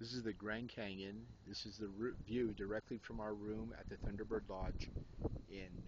This is the Grand Canyon. This is the view directly from our room at the Thunderbird Lodge in